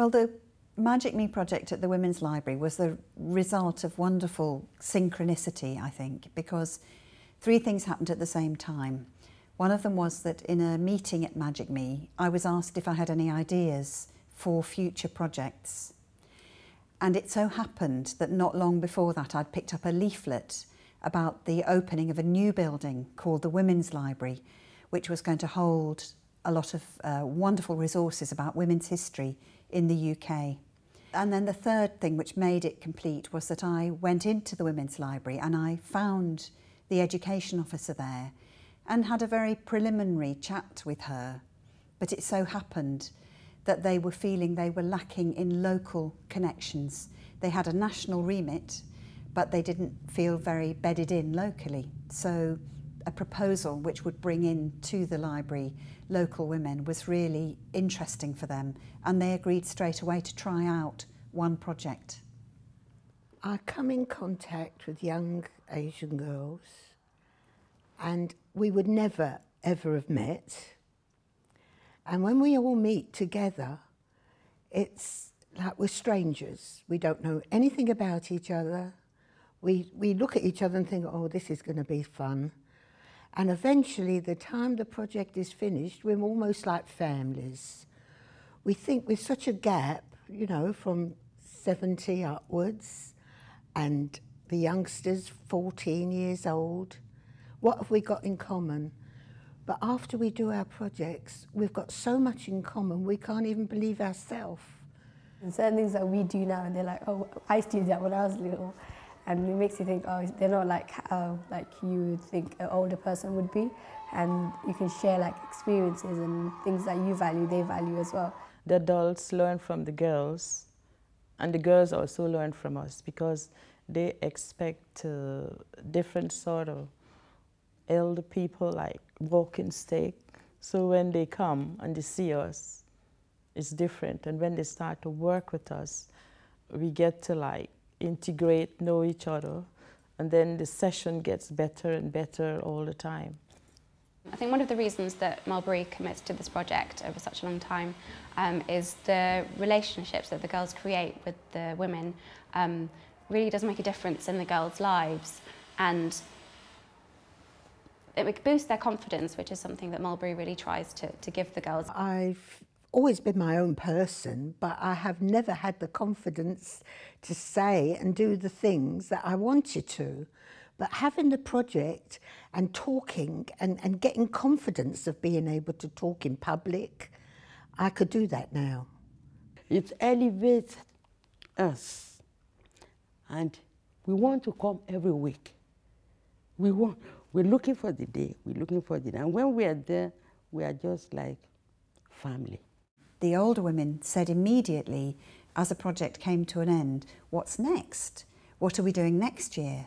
Well, the Magic Me project at the Women's Library was the result of wonderful synchronicity, I think, because three things happened at the same time. One of them was that in a meeting at Magic Me, I was asked if I had any ideas for future projects. And it so happened that not long before that, I'd picked up a leaflet about the opening of a new building called the Women's Library, which was going to hold a lot of uh, wonderful resources about women's history in the UK. And then the third thing which made it complete was that I went into the Women's Library and I found the education officer there and had a very preliminary chat with her. But it so happened that they were feeling they were lacking in local connections. They had a national remit, but they didn't feel very bedded in locally. So a proposal which would bring in to the library local women was really interesting for them and they agreed straight away to try out one project. I come in contact with young Asian girls and we would never ever have met. And when we all meet together, it's like we're strangers. We don't know anything about each other. We, we look at each other and think, oh, this is going to be fun. And eventually, the time the project is finished, we're almost like families. We think with such a gap, you know, from 70 upwards, and the youngsters 14 years old, what have we got in common? But after we do our projects, we've got so much in common, we can't even believe ourselves. And certain things that we do now, and they're like, oh, I used to do that when I was little and it makes you think, oh, they're not like how like you would think an older person would be, and you can share like experiences and things that you value, they value as well. The adults learn from the girls, and the girls also learn from us because they expect uh, different sort of elder people like walking stick. So when they come and they see us, it's different. And when they start to work with us, we get to like integrate, know each other, and then the session gets better and better all the time. I think one of the reasons that Mulberry commits to this project over such a long time um, is the relationships that the girls create with the women um, really does make a difference in the girls' lives and it boosts their confidence, which is something that Mulberry really tries to, to give the girls. I've always been my own person, but I have never had the confidence to say and do the things that I wanted to. But having the project and talking and, and getting confidence of being able to talk in public, I could do that now. It elevates us and we want to come every week. We want, we're looking for the day, we're looking for the day. And when we are there, we are just like family the older women said immediately, as the project came to an end, what's next? What are we doing next year?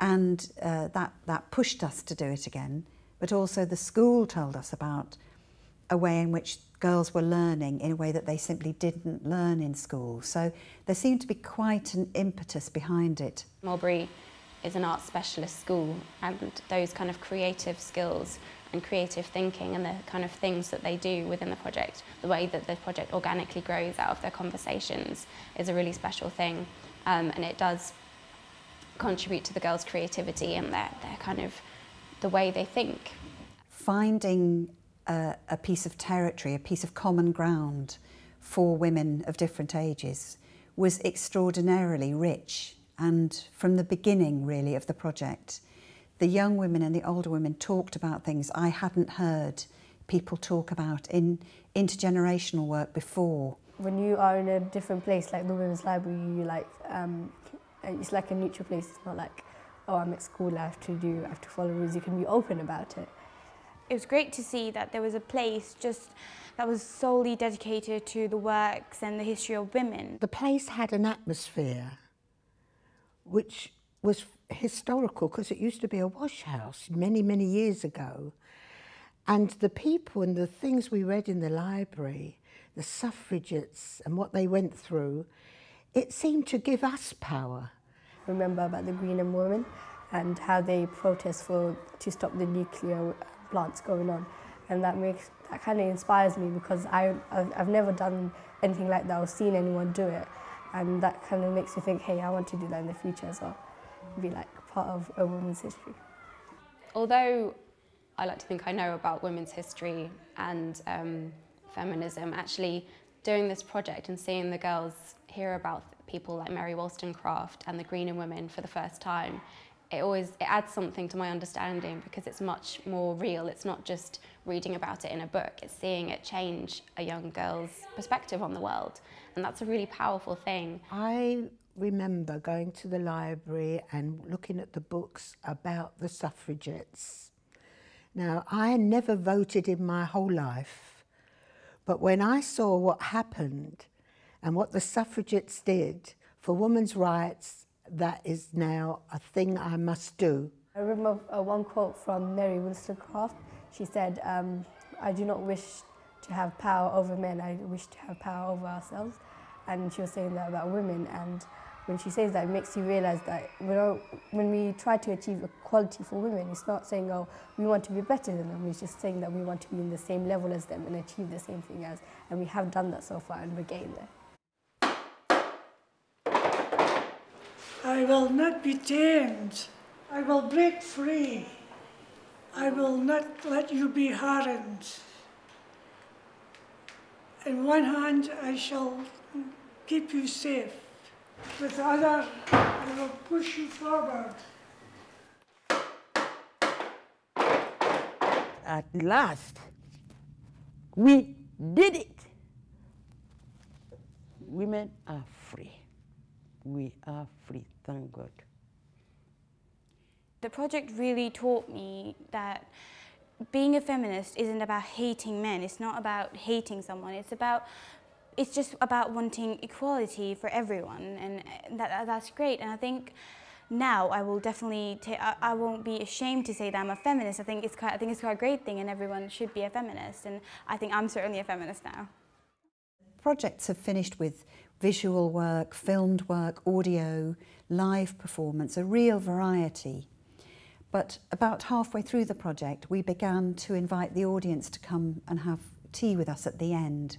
And uh, that, that pushed us to do it again. But also the school told us about a way in which girls were learning in a way that they simply didn't learn in school. So there seemed to be quite an impetus behind it. Mulberry is an art specialist school and those kind of creative skills and creative thinking and the kind of things that they do within the project, the way that the project organically grows out of their conversations is a really special thing. Um, and it does contribute to the girls' creativity and their, their kind of the way they think. Finding a, a piece of territory, a piece of common ground for women of different ages was extraordinarily rich and from the beginning really of the project the young women and the older women talked about things I hadn't heard people talk about in intergenerational work before. When you are in a different place, like the Women's Library, you like, um, it's like a neutral place. It's not like, oh, I'm at school, I have to do, I have to follow rules. You can be open about it. It was great to see that there was a place just that was solely dedicated to the works and the history of women. The place had an atmosphere which was historical because it used to be a wash house many, many years ago. And the people and the things we read in the library, the suffragettes and what they went through, it seemed to give us power. Remember about the Greenham women and how they protest for to stop the nuclear plants going on. and that makes that kind of inspires me because I I've, I've never done anything like that or seen anyone do it, and that kind of makes me think, hey, I want to do that in the future as well, be like part of a woman's history. Although I like to think I know about women's history and um, feminism, actually doing this project and seeing the girls hear about people like Mary Wollstonecraft and the Greenham women for the first time, it always it adds something to my understanding because it's much more real. It's not just reading about it in a book, it's seeing it change a young girl's perspective on the world. And that's a really powerful thing. I remember going to the library and looking at the books about the suffragettes. Now, I never voted in my whole life, but when I saw what happened and what the suffragettes did for women's rights, that is now a thing I must do. I remember uh, one quote from Mary Wollstonecraft. She said, um, I do not wish to have power over men, I wish to have power over ourselves. And she was saying that about women. And when she says that, it makes you realize that when we try to achieve equality for women, it's not saying, oh, we want to be better than them. It's just saying that we want to be in the same level as them and achieve the same thing as. And we have done that so far and we're getting there. I will not be tamed. I will break free. I will not let you be hardened. In one hand, I shall keep you safe. With others other, I will push you forward. At last, we did it. Women are free. We are free, thank God. The project really taught me that being a feminist isn't about hating men. It's not about hating someone. It's about it's just about wanting equality for everyone, and uh, that, that's great. And I think now I will definitely I, won't be ashamed to say that I'm a feminist. I think it's quite, I think it's quite a great thing, and everyone should be a feminist. And I think I'm certainly a feminist now. Projects have finished with visual work, filmed work, audio, live performance, a real variety. But about halfway through the project, we began to invite the audience to come and have tea with us at the end.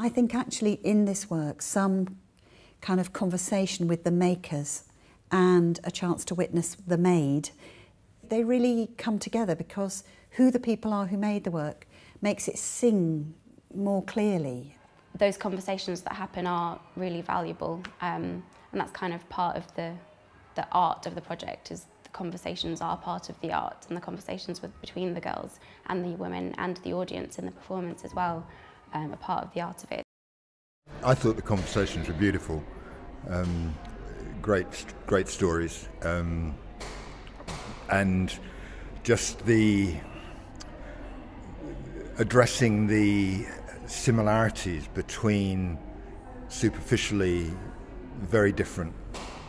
I think actually in this work, some kind of conversation with the makers and a chance to witness the made, they really come together because who the people are who made the work makes it sing more clearly. Those conversations that happen are really valuable um, and that's kind of part of the, the art of the project is the conversations are part of the art and the conversations with, between the girls and the women and the audience in the performance as well um, a part of the art of it. I thought the conversations were beautiful. Um, great, great stories. Um, and just the addressing the similarities between superficially very different,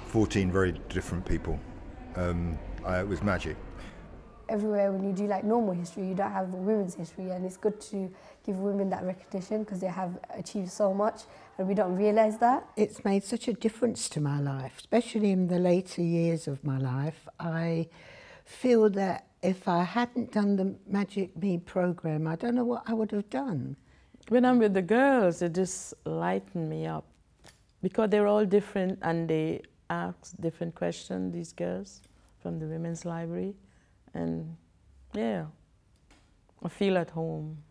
14 very different people. Um, I, it was magic everywhere when you do like normal history, you don't have women's history, and it's good to give women that recognition because they have achieved so much, and we don't realise that. It's made such a difference to my life, especially in the later years of my life. I feel that if I hadn't done the Magic Me program, I don't know what I would have done. When I'm with the girls, it just lighten me up because they're all different and they ask different questions, these girls from the women's library. And yeah, I feel at home.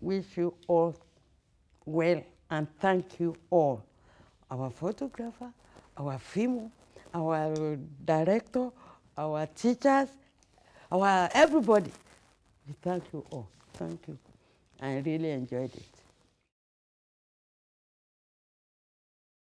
Wish you all well and thank you all. our photographer, our film, our director, our teachers, our everybody. We thank you all. Thank you. I really enjoyed it.